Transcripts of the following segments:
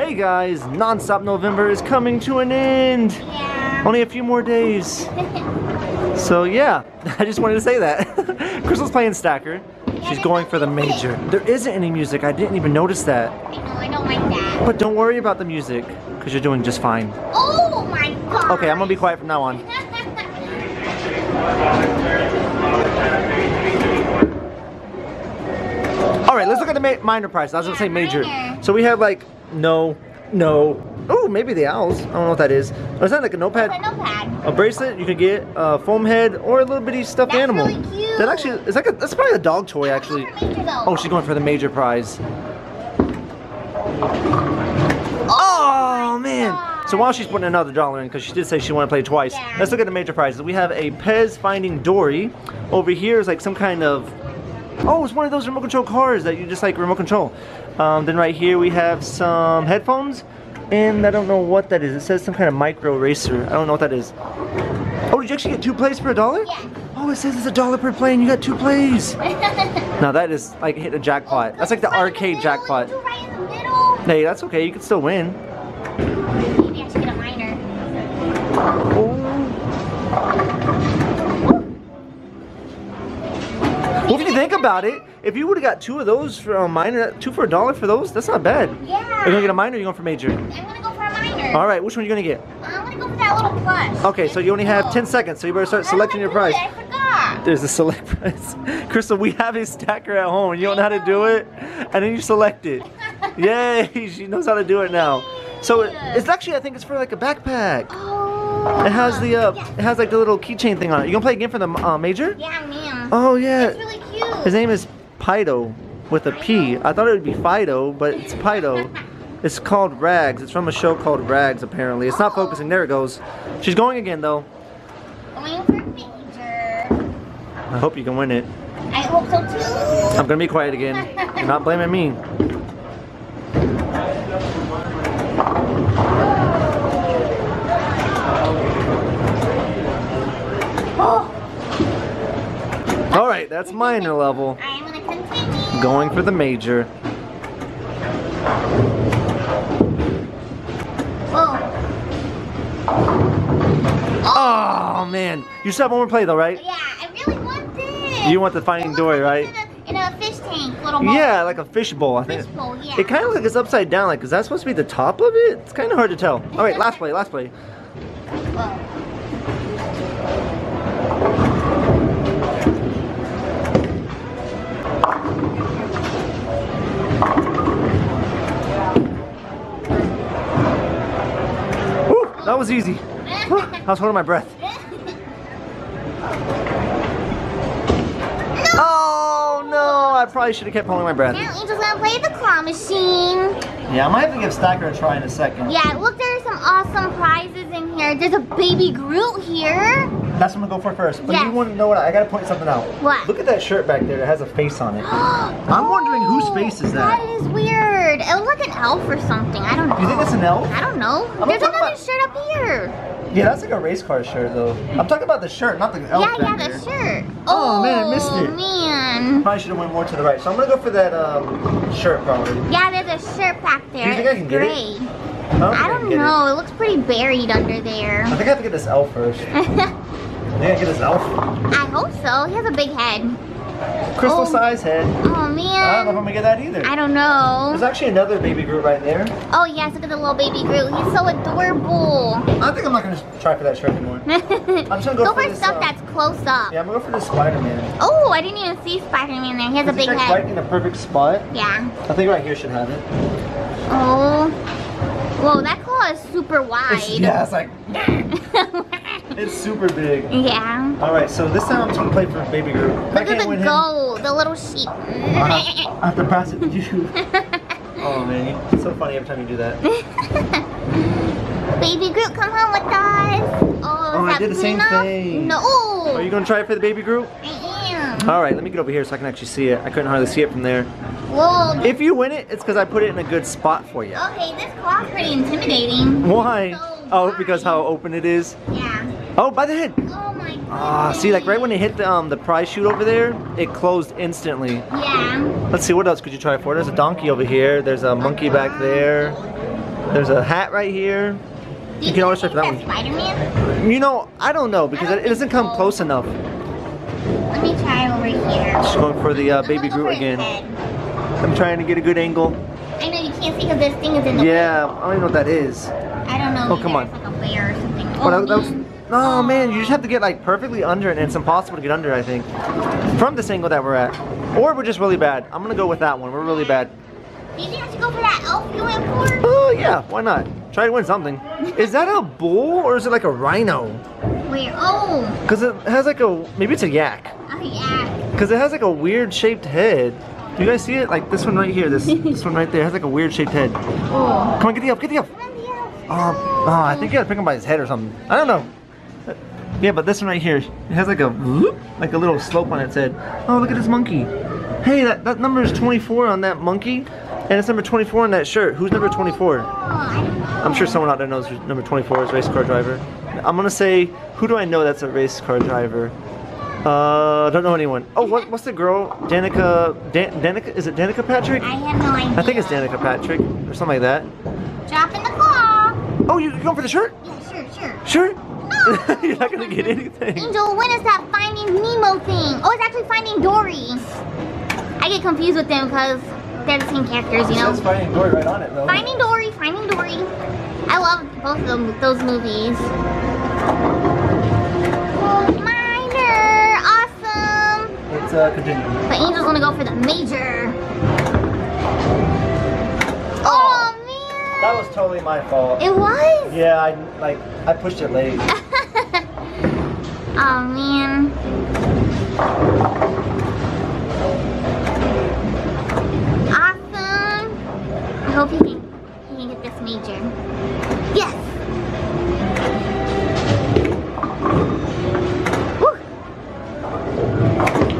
Hey guys, Non-Stop November is coming to an end. Yeah. Only a few more days. So yeah, I just wanted to say that. Crystal's playing Stacker. She's going for the major. There isn't any music. I didn't even notice that. I know, I don't like that. But don't worry about the music, because you're doing just fine. Oh my god. Okay, I'm gonna be quiet from now on. All right, let's look at the minor prize. I was gonna say major. So we have like no, no. Oh, maybe the owls. I don't know what that is. Oh, is that like a notepad? It's a notepad. A bracelet you could get, a foam head, or a little bitty stuffed That's animal. really cute. That actually is like a that's probably a dog toy actually. Go for. Oh, she's going for the major prize. Oh oh man! So while she's putting another dollar in, because she did say she wanted to play twice, Yeah. let's look at the major prizes. We have a Pez Finding Dory. Over here is like some kind of oh, it's one of those remote control cars that you just like remote control. Um, then right here we have some headphones, and I don't know what that is. It says some kind of micro racer. I don't know what that is. Oh, did you actually get two plays for a dollar? Yeah. Oh, it says it's a dollar per play, and you got two plays. Now that is like hit a jackpot. That's like the Right arcade middle, jackpot. Right the. Hey, that's okay. You can still win. Well, if you think about it, if you would have got two of those for a minor, two for a dollar for those, that's not bad. Yeah. Are you gonna get a minor or are you going for major? I'm gonna go for a minor. All right, which one are you gonna get? I'm gonna go for that little plush. Okay, so you only have 10 seconds, so you better start selecting your prize. it? I forgot. There's a select prize. Crystal, we have a stacker at home and you don't know how to do it, and then you select it. Yay, she knows how to do it now. So it, it's actually, I think it's for like a backpack. Oh. It has the, uh, Yeah, it has like the little keychain thing on it. You gonna play again for the uh, major? yeah man. Oh yeah. It's really cute. His name is Pido with a P. I thought it would be Fido, but it's Pido. It's called Rags. It's from a show called Rags, apparently. It's not focusing. There it goes. She's going again, though. Going for major. I hope you can win it. I hope so too. I'm gonna be quiet again. You're not blaming me. That's minor level. I am gonna. Going for the major. Whoa. Oh man, you still have one more play though, right? Yeah, I really want this. You want the Finding Dory, right? In a, in a fish tank, little bowl. Yeah, like a fish bowl. I think. Fish bowl, yeah. It kind of looks like it's upside down. Like, is that supposed to be the top of it? It's kind of hard to tell. All right, last play, last play. Whoa. That was easy. I was holding my breath. Oh no! I probably should have kept holding my breath. Now Angel's gonna play the claw machine. Yeah, I might have to give Stacker a try in a second. Yeah, look, there's some awesome prizes in here. There's a baby Groot here. That's what I'm gonna go for first. But Yes. you want to know what? I, I gotta point something out. What? Look at that shirt back there that has a face on it. I'm wondering whose face is that? That is weird. It looks like an elf or something. I don't know. You think it's an elf? I don't know. I'm There's another about- shirt up here. Yeah, that's like a race car shirt though. I'm talking about the shirt, not the elf yeah, yeah, the shirt. Oh, man, I missed it. man. Probably should have went more to the right. So I'm gonna go for that um, shirt probably. Yeah, there's a shirt back there. Do you think I can get it? gray. don't I don't know. It. looks pretty buried under there. I think I have to get this elf first. I think I get this elf. I hope so. He has a big head. Crystal Oh. size head. Oh man. I don't know if. I'm gonna get that either. I don't know. There's actually another baby Groot right there. Oh yes, look at the little baby Groot. He's so adorable. I think I'm not gonna try for that shirt anymore. go just gonna go for for this, stuff uh, that's close up. Yeah, I'm gonna go for the Spider-Man. Oh, I didn't even see Spider-Man there. He has a big head. right in the perfect spot? Yeah. I think right here should have it. Oh. Whoa, that claw is super wide. It's, yeah, it's like it's super big. yeah. All right, so this time I'm just gonna play for Baby Groot. Look at the win him, the little sheep. I have, I have to pass it to you. oh man, it's so funny every time you do that. Baby Groot, come home with us. Oh, Oh, I did the same Luna? thing. No. Are you gonna try it for the Baby Groot? I am. All right, let me get over here so I can actually see it. I couldn't hardly see it from there. Whoa. If you win it, it's because I put it in a good spot for you. Okay, this claw's pretty intimidating. Why? So Oh, because how open it is. Yeah. Oh, by the head. Oh my god. Ah, see, like right when it hit the um the prize chute over there, it closed instantly. Yeah. Let's see, what else could you try for? There's a donkey over here. There's a monkey back there. There's a hat right here. Do You can always try for that one. Spider-Man? You know, I don't know because don't it, it doesn't come so. close enough. Let me try over here. Just going for the uh, baby Groot again. I'm trying to get a good angle. I know you can't see because this thing is in the Yeah, I don't even know what that is. I don't know. Oh, come on. It's like a bear or something. Oh, Oh, that, that was, man. Oh man, you just have to get like perfectly under it and it's impossible to get under, I think. From this angle that we're at. Or we're just really bad. I'm gonna go with that one. We're really bad. Do you I should go for that elf you went for? Oh yeah, why not? Try to win something. Is that a bull or is it like a rhino? Where? Oh, Because it has like a, maybe it's a yak. oh yeah. Because it has like a weird shaped head. Do you guys see it? Like this one right here, this this one right there has like a weird shaped head. Oh. Come on, get the up, get the up. Come on, the elf. Um, oh, I think you gotta pick him by his head or something. I don't know. Yeah, but this one right here, it has like a whoop, like a little slope on its head. Oh, look at this monkey. Hey, that, that number is 24 on that monkey, and it's number 24 on that shirt. Who's number 24? Oh, I don't know. I'm sure someone out there knows who number 24 is, race car driver. I'm gonna say, who do I know that's a race car driver? Uh, don't know anyone. Oh, what, what's the girl? Danica, Dan, Danica, is it Danica Patrick? I have no idea. I think it's Danica Patrick, or something like that. Dropping the claw. Oh, you, you going for the shirt? Yeah, sure, sure. Sure. No. You're not gonna get anything. Angel, when is that Finding Nemo thing? Oh, it's actually Finding Dory. I get confused with them because they're the same characters, you know. It's Finding Dory right on it though. Finding Dory, Finding Dory. I love both of them, those movies. Minor, awesome. Let's uh, continue. But Angel's gonna go for the major. Oh man. That was totally my fault. It was. Yeah, I like I pushed it late. oh man. Awesome. I hope he can he can get this major. Yes. Woo.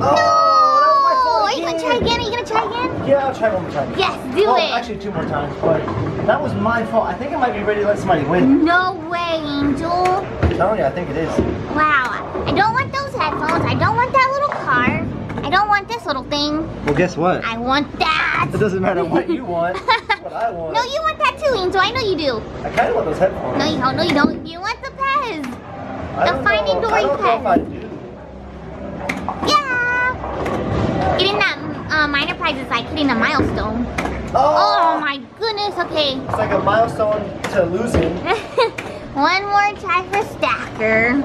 Oh, Are you gonna try again? Are you gonna try again? Yeah, I'll try one more time. Yes, do oh, it. Actually, two more times, but that was my fault. I think I might be ready to let somebody win. No way, Angel. Oh yeah, I think it is. Wow. I don't want those headphones. I don't want that little car. I don't want this little thing. Well, guess what? I want that. It doesn't matter what you want. What I want. No, you want that too, Angel. I know you do. I kind of want those headphones. No, you don't. No, you don't. You want the Pez. The Finding. Dory I don't know if I do. Yeah. Getting that uh, minor prize is like hitting a milestone. Oh, Oh my goodness. Okay. It's like a milestone to losing. One more try for Stacker.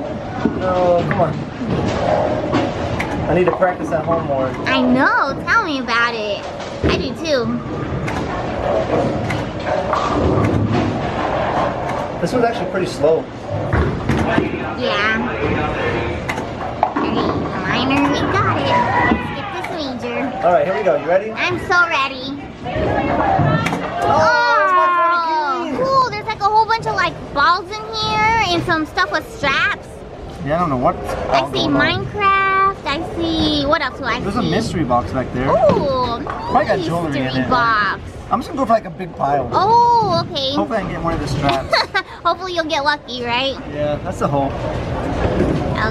No, come on. I need to practice at home more. I know. Tell me about it. I do too. This one's actually pretty slow. Yeah. Alright, minor, we got it. Let's get this major. All right, here we go. You ready? I'm so ready. Oh, it's oh, cool. There's like a whole bunch of like balls in here and some stuff with straps. Yeah, I don't know what. I see Minecraft. I see what else do I There's see? There's a mystery box back there. Ooh, Probably got jewelry in mystery it. box. I'm just gonna go for like a big pile. Oh, okay. Hopefully I can get one of the straps. Hopefully you'll get lucky, right? yeah, that's the hope.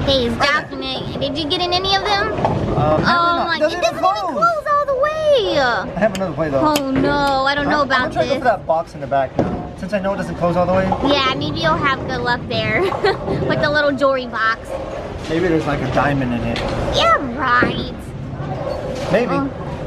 Okay, it's dropping it. Did you get in any of them? Um, Oh my, it it doesn't doesn't even close. close all the way. I have another play though. Oh no, I don't know I'm, about I'm gonna try to go this. for that box in the back now. Since I know it doesn't close all the way, Yeah, maybe you'll have good luck there with the little jewelry box. maybe there's like a diamond in it. Yeah, right. Maybe. Oh,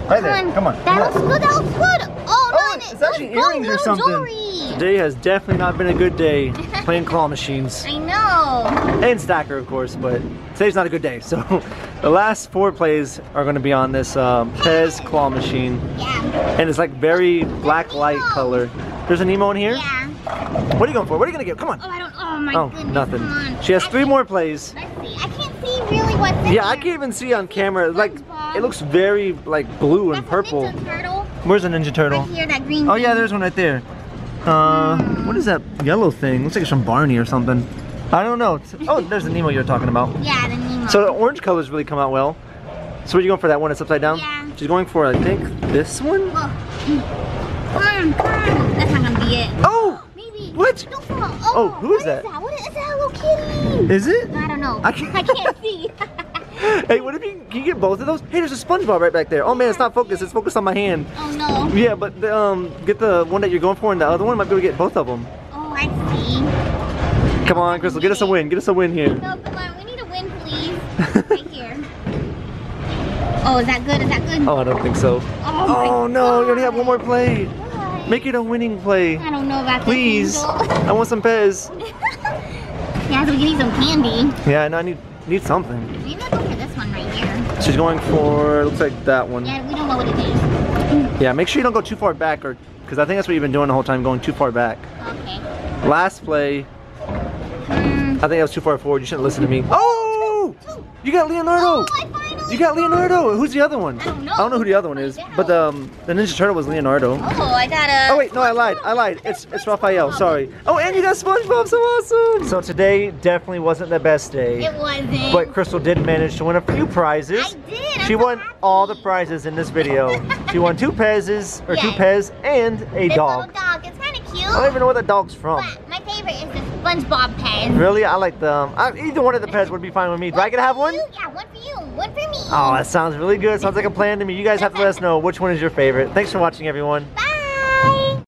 right there. Come on. That come looks on. good. That looks good. Oh, Oh, no, it's actually earrings or something. Jewelry. Today has definitely not been a good day playing claw machines. I know. And Stacker, of course, but today's not a good day. So the last four plays are going to be on this um, Pez claw machine. Yeah. And it's like very black light color. There's a Nemo in here? Yeah. What are you going for? What are you going to get? Come on. Oh, I don't. Oh my Oh, goodness. nothing. She has I three more plays. Let's see. I can't see really what's in Yeah, I can't even see on camera. Like, it looks very like blue and purple. Where's the Ninja Turtle? Right here, that green. Oh yeah, there's one right there. Uh, what is that yellow thing? Looks like it's from Barney or something. I don't know. Oh, there's the Nemo you're talking about. Yeah, the Nemo. So the orange colors really come out well. So what are you going for that one that's upside down? Yeah. She's going for, I think, this one? Whoa. That's not gonna be it. Oh! Maybe. What? Don't fall. Oh, Oh, who is what that? What is, is that? Hello Kitty. Is it? I don't know. I can't- I can't see. hey, what if you can you get both of those? Hey, there's a SpongeBob right back there. Oh man, it's not focused. It's focused on my hand. Oh no. Yeah, but the, um, get the one that you're going for, and the other one might be able to get both of them. Oh, I see. Come on, Crystal, get us a win. Get us a win here. No, come on. We need a win, please. right here. Oh, is that good? Is that good? Oh, I don't think so. Oh, Oh no, you only have one more play. God. Make it a winning play. I don't know about that. Please. I want some Pez. yeah, so we can eat some candy. Yeah, no, I need need something. Maybe I'll for this one right here. She's going for looks like that one. Yeah, we don't know what it is. Yeah, make sure you don't go too far back, or because I think that's what you've been doing the whole time, going too far back. Okay. Last play, Hmm. I think that was too far forward. You shouldn't listen to me. Oh, you got Leonardo. Oh, I finally You got Leonardo. Who's the other one? I don't know. I don't know who the other one is, but um, the Ninja Turtle was Leonardo. Oh, I got a. Oh wait, no, I lied. I lied. It's it's Raphael. Sorry. Oh, and you got SpongeBob. So awesome. So today definitely wasn't the best day, It wasn't. but Crystal did manage to win a few prizes. I did. I'm She so won happy. all the prizes in this video. she won two Pez's, or two Pez, and a This dog. little dog. It's kind of cute. I don't even know where the dog's from. But my favorite is the SpongeBob Pez. Really? I like them. I, either one of the Pez would be fine with me. Do I get to have one? you? Yeah, one for you. One for me. Oh, that sounds really good. Sounds like a plan to me. You guys have to let us know which one is your favorite. Thanks for watching, everyone. Bye.